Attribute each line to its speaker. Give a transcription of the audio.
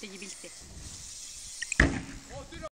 Speaker 1: Seni bilse.